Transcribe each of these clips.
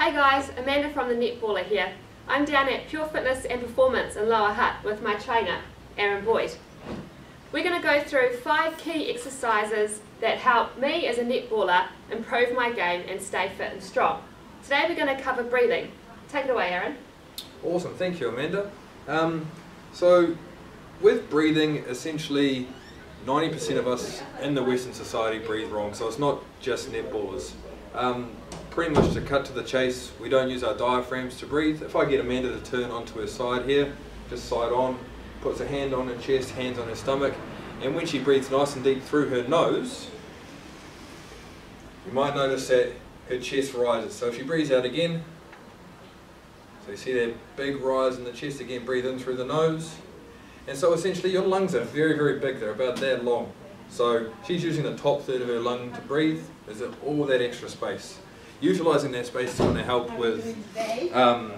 Hey guys, Amanda from the Netballer here. I'm down at Pure Fitness and Performance in Lower Hutt with my trainer, Aaron Boyd. We're going to go through five key exercises that help me as a netballer improve my game and stay fit and strong. Today we're going to cover breathing. Take it away, Aaron. Awesome, thank you, Amanda. Um, so, with breathing, essentially 90% of us in the Western society breathe wrong, so it's not just netballers. Um, pretty much to cut to the chase, we don't use our diaphragms to breathe. If I get Amanda to turn onto her side here, just side on, puts a hand on her chest, hands on her stomach, and when she breathes nice and deep through her nose, you might notice that her chest rises. So if she breathes out again, so you see that big rise in the chest again, breathe in through the nose, and so essentially your lungs are very, very big, they're about that long. So she's using the top third of her lung to breathe, there's all that extra space. Utilising that space is going to help with um,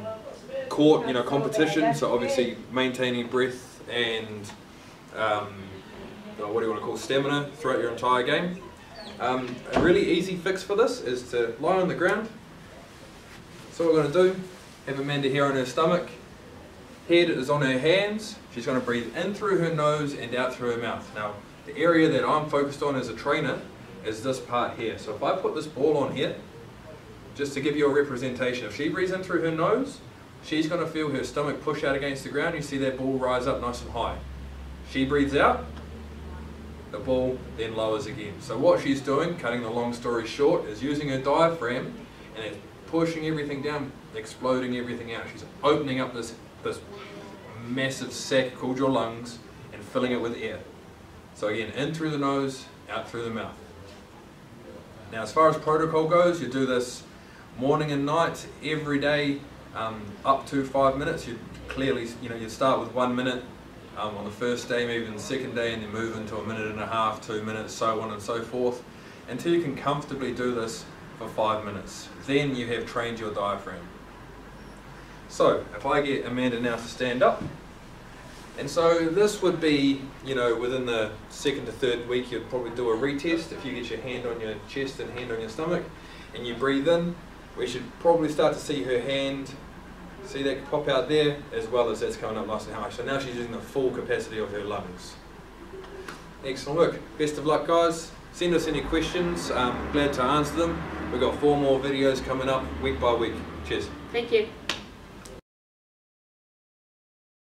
court, you know, competition, so obviously maintaining breath and um, what do you want to call stamina throughout your entire game. Um, a really easy fix for this is to lie on the ground. So what we're going to do, have Amanda here on her stomach, head is on her hands. She's going to breathe in through her nose and out through her mouth. Now, the area that I'm focused on as a trainer is this part here. So if I put this ball on here, just to give you a representation, if she breathes in through her nose, she's going to feel her stomach push out against the ground. You see that ball rise up nice and high. She breathes out, the ball then lowers again. So what she's doing, cutting the long story short, is using her diaphragm and it's pushing everything down, exploding everything out. She's opening up this this massive sac called your lungs and filling it with air. So again, in through the nose, out through the mouth. Now as far as protocol goes, you do this morning and night, every day, um, up to five minutes. You clearly, you know, you start with one minute um, on the first day, maybe the second day, and then move into a minute and a half, two minutes, so on and so forth, until you can comfortably do this for five minutes. Then you have trained your diaphragm. So if I get Amanda now to stand up, and so this would be, you know, within the second to third week, you'd probably do a retest. If you get your hand on your chest and hand on your stomach, and you breathe in, we should probably start to see her hand, see that pop out there, as well as that's coming up nice and high. So now she's using the full capacity of her lungs. Excellent work. Best of luck, guys. Send us any questions. Um, glad to answer them. We've got four more videos coming up week by week. Cheers. Thank you.